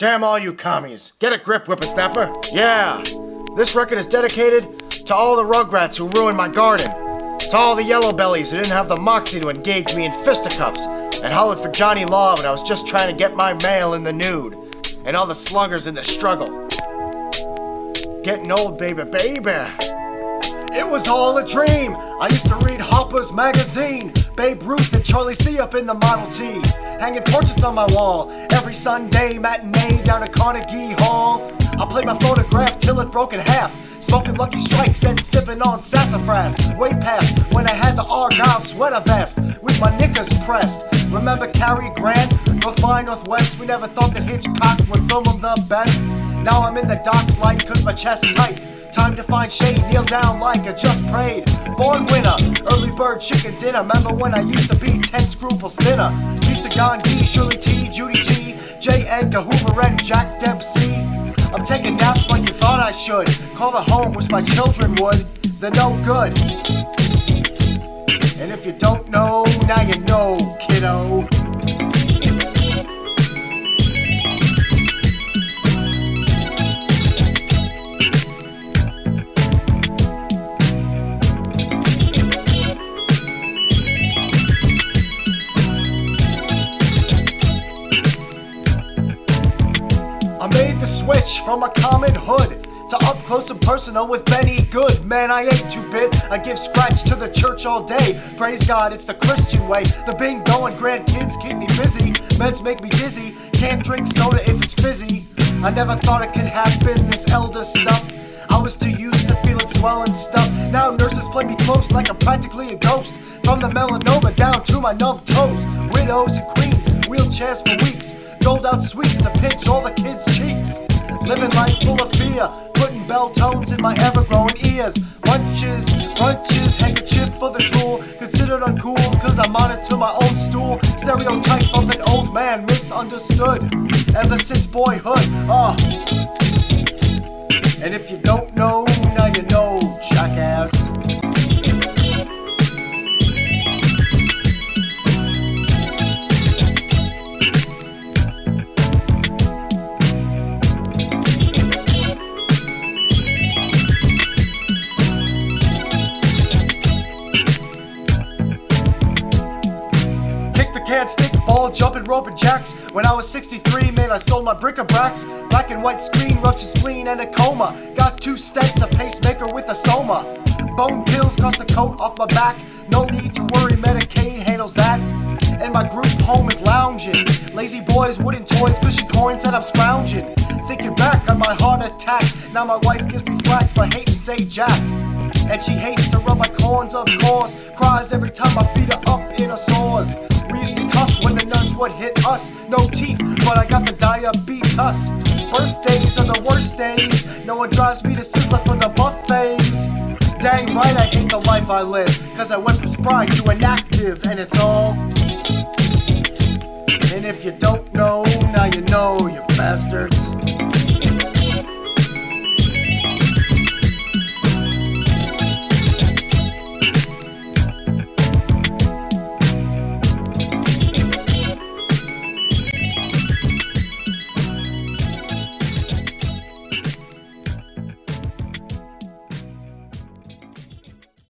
Damn all you commies. Get a grip, whippersnapper. Yeah. This record is dedicated to all the rugrats who ruined my garden. To all the yellow bellies who didn't have the moxie to engage me in fisticuffs and hollered for Johnny Law when I was just trying to get my mail in the nude. And all the sluggers in the struggle. Getting old, baby, baby. It was all a dream. I used to read Harper's magazine, Babe Ruth and Charlie C up in the Model T, hanging portraits on my wall every Sunday matinee down at Carnegie Hall. I played my phonograph till it broke in half. Smoking Lucky Strikes and sipping on sassafras. Way past when I had the Argyle sweater vest with my knickers pressed. Remember Cary Grant, North by Northwest? We never thought that Hitchcock would film them the best. Now I'm in the doc's light cause my chest tight. Time to find shade, kneel down like I just prayed. Born winner, early bird chicken dinner. Remember when I used to be 10 scruples thinner? Used to Gandhi, Shirley T, Judy G, J. Edgar Hoover, and Jack Dempsey. I'm taking naps like you thought I should. Call the home, wish my children would. They're no good. And if you don't know, now you know, kiddo. Switch from a common hood to up close and personal with Benny Goodman, I ain't too bit. I give scratch to the church all day. Praise God, it's the Christian way. The bingo and grandkids keep me busy. Meds make me dizzy. Can't drink soda if it's fizzy. I never thought it could happen, this elder stuff. I was too used to feeling swell and stuff. Now nurses play me close like I'm practically a ghost. From the melanoma down to my numb toes. Widows and queens, wheelchairs for weeks. Doled out sweets to pinch all the kids' cheeks. Living life full of fear, putting Beltones in my ever-growing ears. Lunches, brunches, handkerchief for the drool. Considered uncool, cause I monitor my own stool. Stereotype of an old man misunderstood. Ever since boyhood, ah. And if you don't know, The can't stick, ball jumping, roping jacks. When I was 63, man, I sold my bric-a-bracs. Black and white screen, ruptured spleen, and a coma. Got two stents, a pacemaker with a soma. Bone pills cost a coat off my back. No need to worry, Medicaid handles that. And my group home is lounging. La-Z-Boys, wooden toys, cushy coins that I'm scrounging. Thinking back on my heart attack. Now my wife gives me flack for hating Sajak. And she hates to rub my corns, of course. Cries every time my feet are up in her sores used to cuss when the nuns would hit us. No teeth, but I got the diabetes. Birthdays are the worst days. No one drives me to Sizzler for the buffets. Dang right, I hate the life I live. Cause I went from spry to inactive, and it's all. And if you don't know, now you know, you bastards.